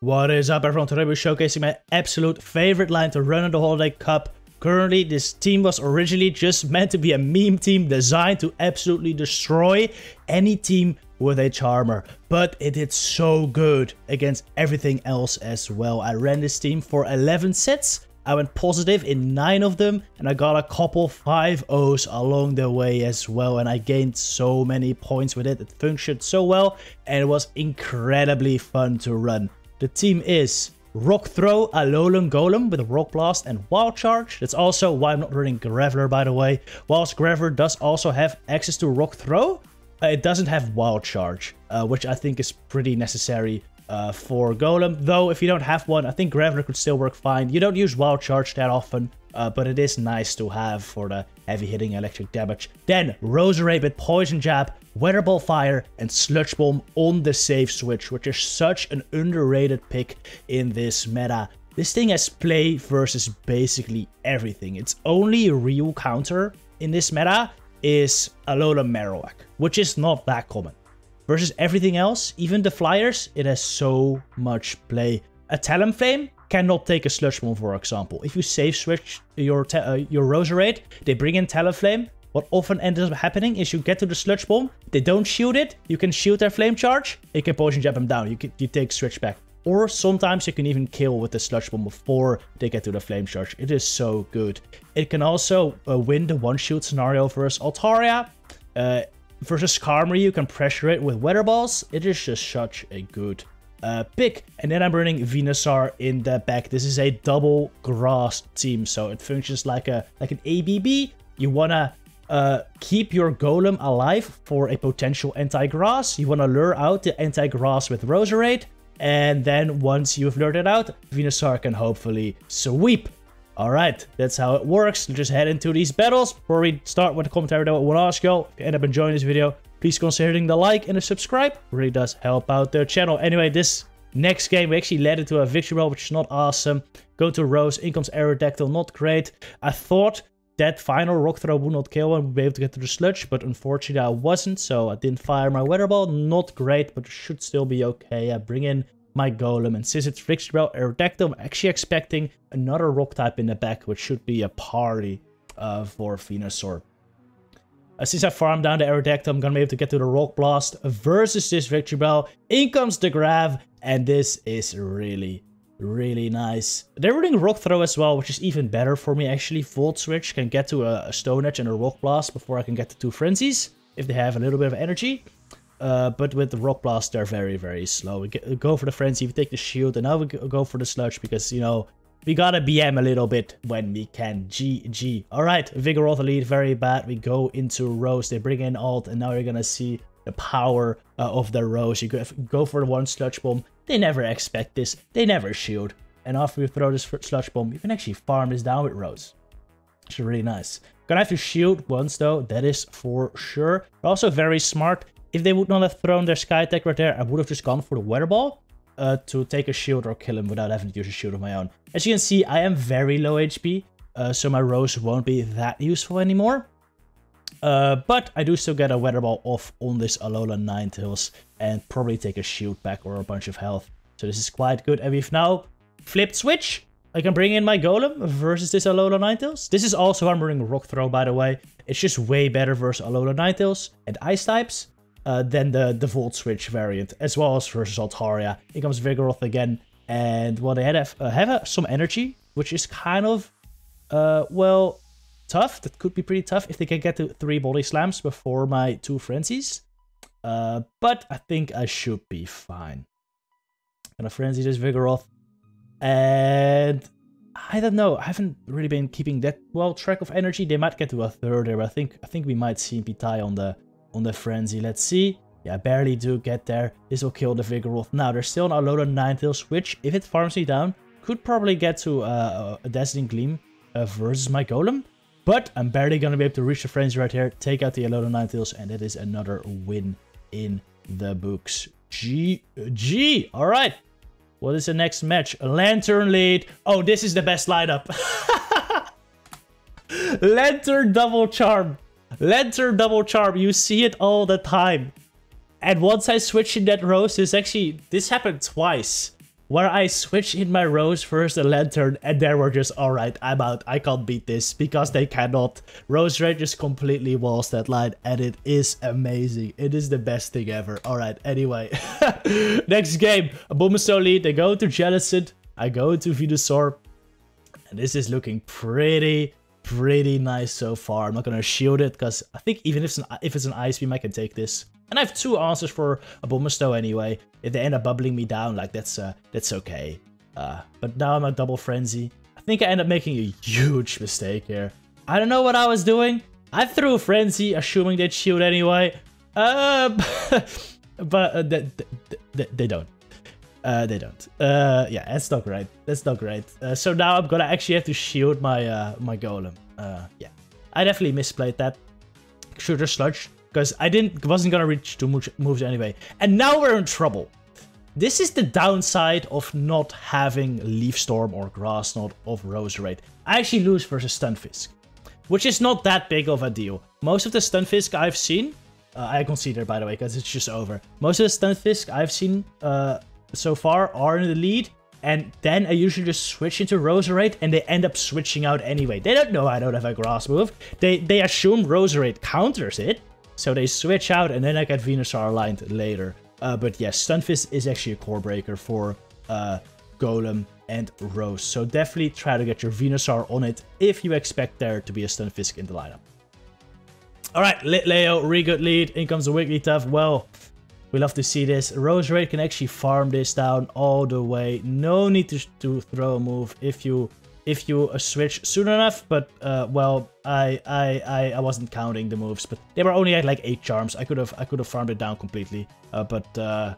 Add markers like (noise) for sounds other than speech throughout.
What is up everyone? Today we're showcasing my absolute favorite line to run in the Holiday Cup. Currently, this team was originally just meant to be a meme team designed to absolutely destroy any team with a Charmer. But it did so good against everything else as well. I ran this team for 11 sets. I went positive in 9 of them and I got a couple 5-0s along the way as well and I gained so many points with it. It functioned so well and it was incredibly fun to run. The team is Rock Throw, Alolan Golem with a Rock Blast and Wild Charge. That's also why I'm not running Graveler by the way. Whilst Graveler does also have access to Rock Throw, uh, it doesn't have Wild Charge, uh, which I think is pretty necessary uh, for Golem. Though if you don't have one, I think Graveler could still work fine. You don't use Wild Charge that often, uh, but it is nice to have for the heavy hitting electric damage. Then Roserade with Poison Jab, Weather Ball Fire and Sludge Bomb on the safe switch, which is such an underrated pick in this meta. This thing has play versus basically everything. Its only real counter in this meta is Alola Marowak, which is not that common. Versus everything else, even the flyers, it has so much play. A Talonflame cannot take a Sludge Bomb, for example. If you safe switch your uh, your Roserade, they bring in Talonflame. What often ends up happening is you get to the Sludge Bomb, they don't shield it, you can shield their Flame Charge, you can Poison Jab them down, you, can, you take Switch back. Or sometimes you can even kill with the Sludge Bomb before they get to the Flame Charge. It is so good. It can also uh, win the one-shield scenario versus Altaria. Uh, versus Skarmory, you can pressure it with Weather Balls. It is just such a good uh, pick. And then I'm running Venusaur in the back. This is a double grass team, so it functions like a like an ABB. You wanna uh, keep your golem alive for a potential anti-grass. You wanna lure out the anti-grass with Roserade. And then once you've lured it out, Venusaur can hopefully sweep. Alright, that's how it works. Just head into these battles. Before we start with the commentary, I want to ask y'all, if you end up enjoying this video, please consider hitting the like and the subscribe. Really does help out the channel. Anyway, this next game, we actually led it to a Victreebel, which is not awesome. Go to Rose, in comes Aerodactyl, not great. I thought that final rock throw would not kill and would be able to get to the sludge, but unfortunately I wasn't, so I didn't fire my weather ball. Not great, but it should still be okay. I bring in my golem, and since it's Victreebel Aerodactyl, I'm actually expecting another rock type in the back, which should be a party uh, for Venusaur. Uh, since I farmed down the Aerodactyl, I'm gonna be able to get to the Rock Blast versus this Victreebel. In comes the Grav, and this is really, really nice. They're running Rock Throw as well, which is even better for me actually. Volt Switch can get to a, a Stone Edge and a Rock Blast before I can get to two Frenzies, if they have a little bit of energy. Uh, but with the Rock Blast, they're very, very slow. We get, go for the Frenzy, we take the Shield, and now we go for the Sludge because, you know, we gotta BM a little bit when we can. GG. Alright, Vigoroth Elite, very bad. We go into Rose, they bring in Alt, and now you're gonna see the power uh, of the Rose. You go, for one Sludge Bomb. They never expect this. They never shield. And after you throw this Sludge Bomb, you can actually farm this down with Rose. It's really nice. Gonna have to shield once though, that is for sure. Also very smart. If they would not have thrown their Sky Attack right there, I would have just gone for the Weather Ball uh, to take a shield or kill him without having to use a shield of my own. As you can see, I am very low HP, uh, so my Rose won't be that useful anymore. Uh, but I do still get a Weather Ball off on this Alola Ninetales and probably take a shield back or a bunch of health. So this is quite good. And we've now flipped switch. I can bring in my Golem versus this Alola Ninetales. This is also armoring Rock Throw, by the way. It's just way better versus Alola Ninetales and Ice types uh, than the, the Volt Switch variant, as well as versus Altaria. Here comes Vigoroth again, and well, they have, uh, have uh, some energy, which is kind of, uh, well, tough. That could be pretty tough if they can get to three Body Slams before my two Frenzies. Uh, but I think I should be fine. Gonna Frenzy this Vigoroth. And I don't know. I haven't really been keeping that well track of energy. They might get to a third there. I think I think we might see Pitai on the on the Frenzy. Let's see. Yeah, barely do get there. This will kill the Vigoroth. Now, there's still an Alola Ninetales, which, if it farms me down, could probably get to uh, a Dazzling Gleam uh, versus my Golem. But I'm barely going to be able to reach the Frenzy right here, take out the Alola Ninetales, and that is another win in the books. G, G, all right. What is the next match? Lanturn lead. Oh, this is the best lineup. (laughs) Lanturn double charm. Lanturn double charm, you see it all the time. And once I switch in that rose, this actually, this happened twice. where I switch in my Rose first and Lanturn and they were just, alright, I'm out, I can't beat this because they cannot. Roserade just completely walls that line and it is amazing. It is the best thing ever. Alright, anyway. (laughs) Next game, Abomasnow lead, they go to Jellicent, I go to Venusaur. And this is looking pretty, pretty nice so far. I'm not gonna shield it because I think even if it's, an, if it's an Ice Beam, I can take this. And I have two answers for Abomasnow anyway. If they end up bubbling me down, like that's uh, that's okay. Uh, but now I'm a double frenzy. I think I end up making a huge mistake here. I don't know what I was doing. I threw a frenzy, assuming they'd shield anyway. Uh, (laughs) but uh, they, they, they, don't. Uh, they don't. Uh, yeah, that's not great. That's not great. Uh, so now I'm gonna actually have to shield my uh, my golem. Uh, yeah, I definitely misplayed that. Shooter sludge because I didn't wasn't gonna reach too much moves anyway. And now we're in trouble. This is the downside of not having Leaf Storm or Grass Knot of Roserade. I actually lose versus Stunfisk, which is not that big of a deal. Most of the Stunfisk I've seen, uh, I consider by the way, because it's just over. Most of the Stunfisk I've seen uh, so far are in the lead, and then I usually just switch into Roserade, and they end up switching out anyway. They don't know I don't have a Grass move. They they assume Roserade counters it, so they switch out and then I get Venusaur aligned later. Uh, but yes, Stunfisk is actually a core breaker for uh, Golem and Rose. So definitely try to get your Venusaur on it if you expect there to be a Stunfisk in the lineup. Alright, Litleo, really good lead. In comes the Wigglytuff. Well, we love to see this. Roserade can actually farm this down all the way. No need to, to throw a move if you if you uh, switch soon enough, but uh, well, I, I I I wasn't counting the moves, but they were only at like eight charms. I could have I could have farmed it down completely, uh, but uh,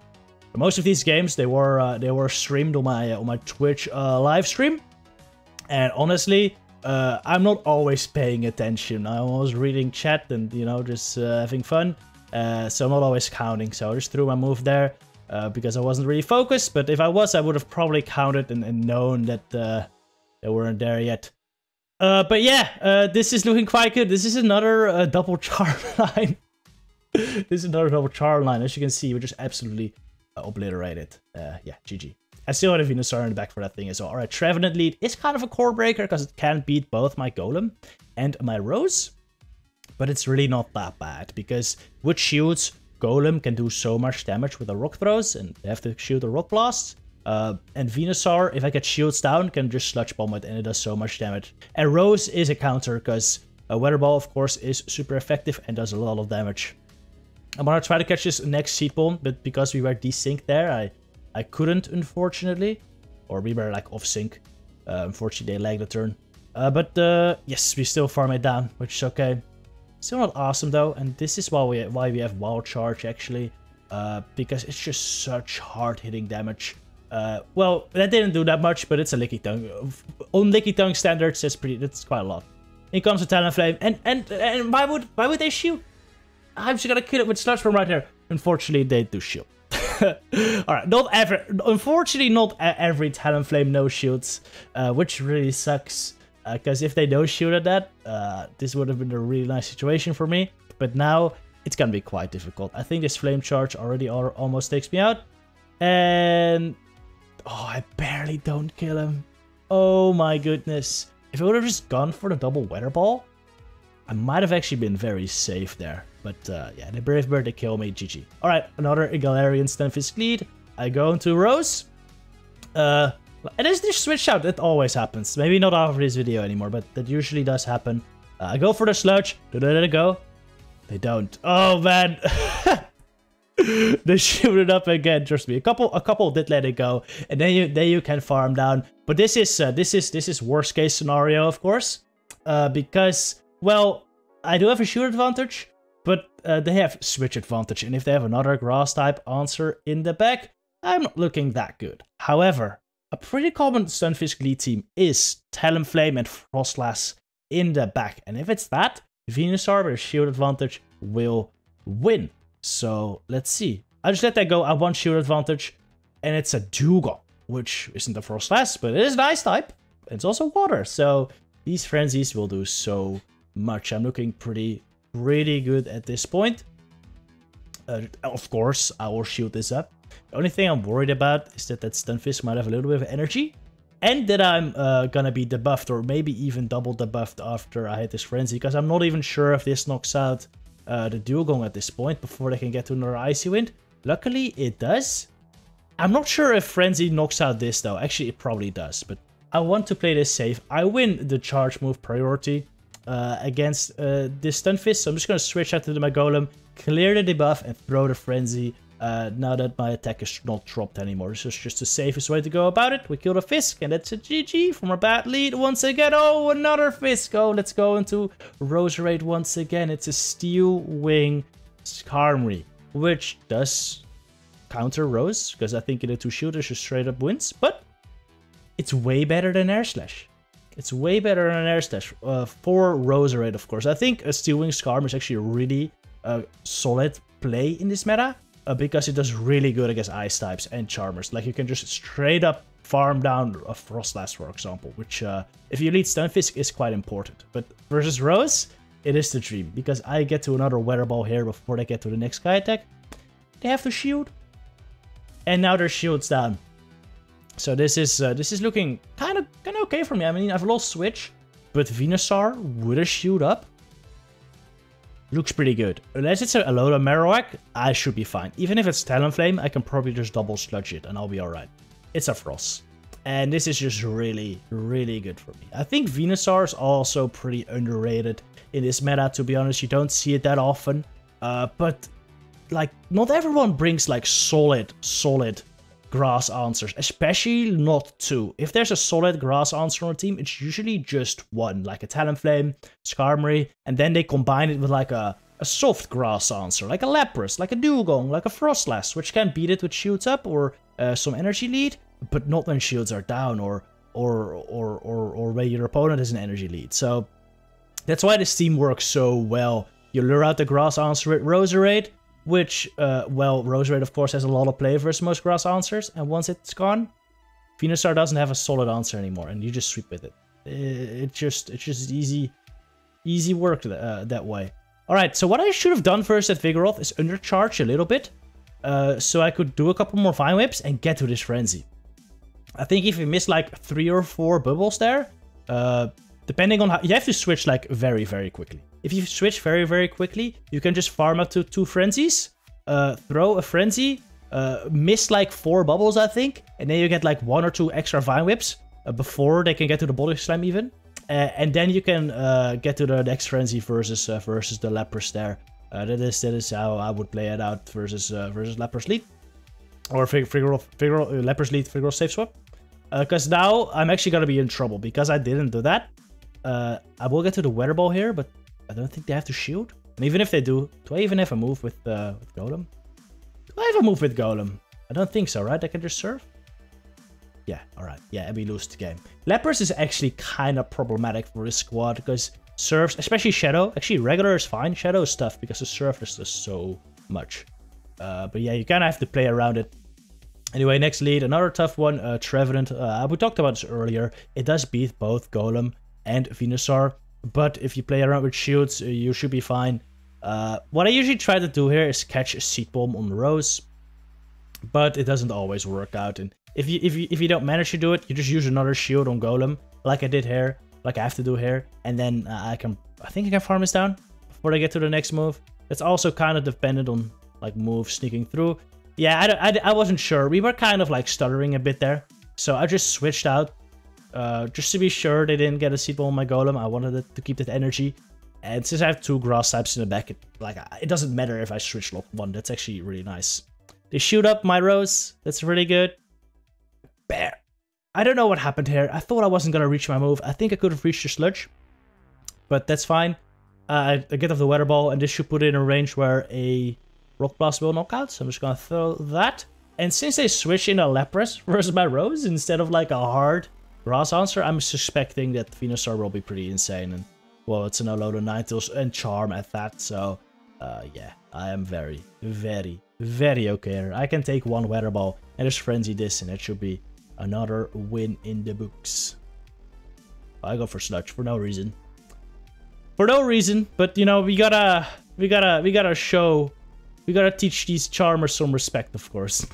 most of these games they were uh, they were streamed on my on my Twitch uh, live stream, and honestly, I'm not always paying attention. I was reading chat and you know just having fun, so I'm not always counting. So I just threw my move there. because I wasn't really focused, but if I was, I would have probably counted and, and known that they weren't there yet. Uh, but yeah, uh, this is looking quite good. This is another uh, double (laughs) charm line. this is another double charm line. As you can see, we just absolutely uh, obliterated. Uh, yeah, GG. I still have a Venusaur in the back for that thing as well. Alright, Trevenant lead is kind of a core breaker because it can beat both my Golem and my Rose. But it's really not that bad because with shields, Golem can do so much damage with the rock throws and they have to shield the rock blasts. Uh, and Venusaur, if I get shields down, can just Sludge Bomb it and it does so much damage. And Rose is a counter because a Weather Ball, of course, is super effective and does a lot of damage. I'm gonna try to catch this next Seed Bomb, but because we were desynced there, I, I couldn't, unfortunately. Or we were like off sync. Uh, unfortunately, they lagged the turn. Uh, but uh, yes, we still farm it down, which is okay. Still not awesome though, and this is why we why we have Wild Charge actually, uh, because it's just such hard hitting damage. Uh, well, that didn't do that much, but it's a Lickitung. On Lickitung standards, that's pretty. That's quite a lot. In comes the Talonflame, and and and why would why would they shoot? I'm just gonna kill it with Sludge Bomb right here. Unfortunately, they do shield. (laughs) Alright, not every, unfortunately not every Talonflame no shields, uh, which really sucks. Because uh, if they don't shoot at that, uh, this would have been a really nice situation for me. But now, it's gonna be quite difficult. I think this Flame Charge already almost takes me out. And Oh, I barely don't kill him. Oh my goodness. If I would have just gone for the double weather ball, I might have actually been very safe there. But uh, yeah, the Brave Bird, they kill me, GG. Alright, another Galarian Stunfisk lead. I go into Rose. Uh, and there's this switch out, that always happens. Maybe not after this video anymore, but that usually does happen. Uh, I go for the Sludge. Do they let it go? They don't. Oh man. (laughs) they shoot it up again. Trust me, a couple, a couple did let it go, and then you, then you can farm down. But this is, uh, this is, this is worst case scenario, of course, uh, because well, I do have a shoot advantage, but uh, they have switch advantage, and if they have another grass type answer in the back, I'm not looking that good. However, a pretty common Stunfisk lead team is Talonflame and Froslass in the back, and if it's that, Venusaur with a shield advantage will win. So let's see. I just let that go. I want shield advantage. And it's a Dewgong, which isn't a Froslass, but it is an ice type. It's also water. So these frenzies will do so much. I'm looking pretty, pretty good at this point. Uh, of course, I will shield this up. The only thing I'm worried about is that that Stunfisk might have a little bit of energy. And that I'm uh, gonna be debuffed or maybe even double debuffed after I hit this Frenzy. Because I'm not even sure if this knocks out uh, the Dewgong at this point before they can get to another Icy Wind. Luckily, it does. I'm not sure if Frenzy knocks out this though. Actually, it probably does. But I want to play this safe. I win the charge move priority uh, against uh, this Stunfisk. So I'm just going to switch out to the Golem, clear the debuff, and throw the Frenzy uh, now that my attack is not dropped anymore. This is just the safest way to go about it. We kill a Fisk, and that's a GG from our bad lead once again. Oh, another Fisk. Oh, let's go into Roserade once again. It's a Steel Wing Skarmory, which does counter Rose, because I think in the two shielders just straight up wins, but it's way better than Air Slash. It's way better than Air Slash uh, for Roserade, of course. I think a Steel Wing Skarm is actually a really uh, solid play in this meta, uh, because it does really good against Ice types and Charmers. Like, you can just straight up farm down a Froslass, for example, which, uh, if you lead Stunfisk, is quite important. But versus Rose, it is the dream, because I get to another Weather Ball here before they get to the next Sky Attack. They have to shield, and now their shield's down. So this is uh, this is looking kind of kind of okay for me. I mean, I've lost Switch, but Venusaur with a shield up looks pretty good. Unless it's a Alola Marowak, I should be fine. Even if it's Talonflame, I can probably just double sludge it and I'll be alright. It's a Frost. And this is just really, really good for me. I think Venusaur is also pretty underrated in this meta, to be honest. You don't see it that often. Uh, but like not everyone brings like solid, solid grass answers, especially not two. If there's a solid grass answer on a team, it's usually just one, like a Talonflame, Skarmory, and then they combine it with like a, a soft grass answer, like a Lapras, like a Dewgong, like a Froslass, which can beat it with shields up or uh, some energy lead, but not when shields are down or or or or or where your opponent has an energy lead. So that's why this team works so well. You lure out the grass answer with Roserade, which, uh, well, Red of course, has a lot of play versus most grass answers, and once it's gone, Venusaur doesn't have a solid answer anymore, and you just sweep with it. It just, it's just easy, easy work uh, that way. All right, so what I should have done first at Vigoroth is undercharge a little bit, uh, so I could do a couple more Vine Whips and get to this Frenzy. I think if you miss like three or four bubbles there, uh, depending on how, you have to switch like very, very quickly. If you switch very, very quickly, you can just farm up to two frenzies, uh, throw a frenzy, uh, miss like four bubbles, I think, and then you get like one or two extra vine whips uh, before they can get to the body slam even. Uh, and then you can uh, get to the next frenzy versus uh, versus the Lapras there. that is that is how I would play it out versus versus Lapras lead. Or figure figure Lapras lead, figure safe swap. Because now I'm actually to be in trouble because I didn't do that. I will get to the Weather Ball here, but I don't think they have to shield. And even if they do, do I even have a move with, uh, with Golem? Do I have a move with Golem? I don't think so, right? I can just surf? Yeah, alright. Yeah, and we lose the game. Lapras is actually kind of problematic for this squad because surfs, especially Shadow, actually regular is fine. Shadow is tough because the surf is just so much. Uh, but yeah, you kind of have to play around it. Anyway, next lead, another tough one, uh, Trevenant. Uh, we talked about this earlier. It does beat both Golem and Venusaur. But if you play around with shields, uh, you should be fine. Uh, what I usually try to do here is catch a seed bomb on Rose, but it doesn't always work out. And if you if you if you don't manage to do it, you just use another shield on Golem, like I did here, like I have to do here, and then uh, I can I think I can farm this down before I get to the next move. It's also kind of dependent on like moves sneaking through. Yeah, I, I, I wasn't sure. We were kind of like stuttering a bit there, so I just switched out uh, just to be sure they didn't get a seed on my golem, I wanted to keep that energy. And since I have two grass types in the back, it, like it doesn't matter if I switch lock one. That's actually really nice. They shoot up my rose. That's really good. Bear. I don't know what happened here. I thought I wasn't gonna reach my move. I think I could have reached the sludge, but that's fine. Uh, I get off the weather ball, and this should put it in a range where a rock blast will knock out. So I'm just gonna throw that. And since they switch in a Lapras (laughs) versus my Rose instead of like a hard Grass answer, I'm suspecting that Venusaur will be pretty insane. And, well, it's an Alola Ninetales and Charm at that. So, uh, yeah, I am very, very, very okay. I can take one Weather Ball and just Frenzy this, and it should be another win in the books. I go for Sludge for no reason. For no reason, but, you know, we gotta, we gotta, we gotta show We gotta teach these charmers some respect, of course.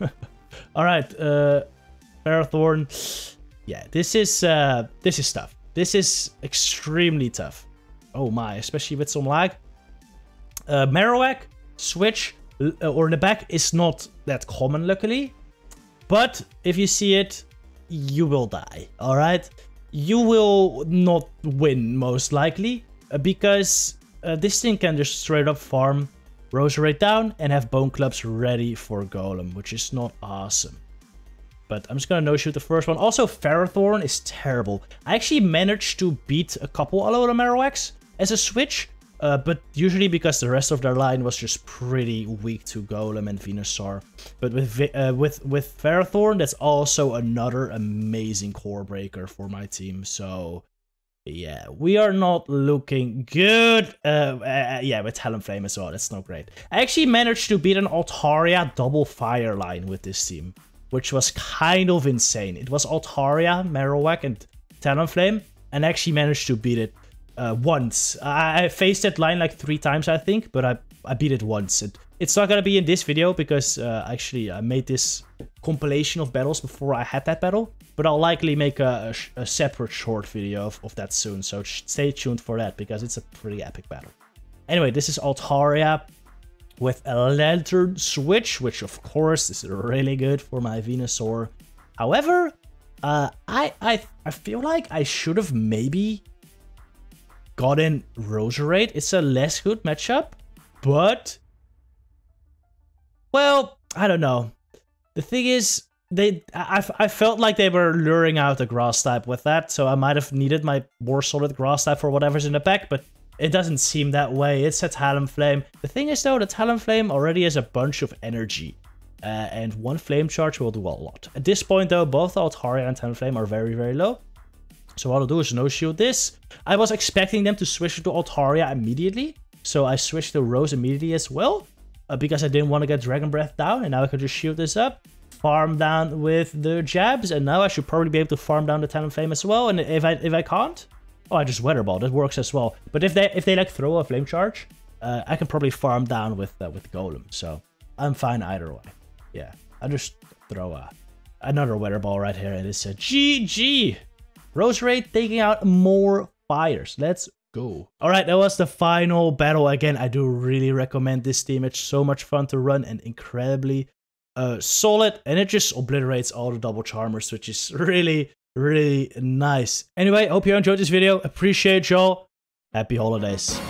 (laughs) Alright, uh, Ferrothorn. Yeah, this is, uh, this is tough. This is extremely tough. Oh my, especially with some lag. Uh, Marowak, Switch, uh, or in the back is not that common, luckily. But if you see it, you will die, alright? You will not win, most likely, uh, because uh, this thing can just straight up farm Roserade down and have Bone Clubs ready for Golem, which is not awesome. But I'm just gonna no-shoot the first one. Also, Ferrothorn is terrible. I actually managed to beat a couple Alola Marowaks as a switch, uh, but usually because the rest of their line was just pretty weak to Golem and Venusaur. But with uh, with with Ferrothorn, that's also another amazing core breaker for my team. So yeah, we are not looking good. Uh, uh, yeah, with Talonflame as well. That's not great. I actually managed to beat an Altaria double fire line with this team which was kind of insane. It was Altaria, Marowak, and Talonflame, and actually managed to beat it uh, once. I, I, faced that line like three times, I think, but I, I beat it once. It, it's not gonna be in this video because uh, actually I made this compilation of battles before I had that battle, but I'll likely make a, a, a separate short video of, of that soon, so stay tuned for that because it's a pretty epic battle. Anyway, this is Altaria with a Lanturn Switch, which of course is really good for my Venusaur. However, uh, I, I, I feel like I should have maybe gotten Roserade. It's a less good matchup, but... Well, I don't know. The thing is, they I, I felt like they were luring out the grass type with that, so I might have needed my more solid grass type for whatever's in the pack, but it doesn't seem that way. It's a Talonflame. The thing is though, the Talonflame already has a bunch of energy. Uh, and one flame charge will do a lot. At this point though, both Altaria and Talonflame are very, very low. So what I'll do is no-shield this. I was expecting them to switch to Altaria immediately. So I switched to Rose immediately as well. Uh, because I didn't want to get Dragon Breath down. And now I can just shield this up. Farm down with the jabs. And now I should probably be able to farm down the Talonflame as well. And if I if I can't, Oh, I just Weather Ball. That works as well. But if they if they like throw a Flame Charge, uh, I can probably farm down with uh, with Golem. So I'm fine either way. Yeah, I just throw a, another Weather Ball right here. And it's a GG. Roserade taking out more fires. Let's go. All right, that was the final battle. Again, I do really recommend this team. It's so much fun to run and incredibly uh, solid. And it just obliterates all the double charmers, which is (laughs) really, really nice. Anyway, hope you enjoyed this video. Appreciate y'all. Happy holidays.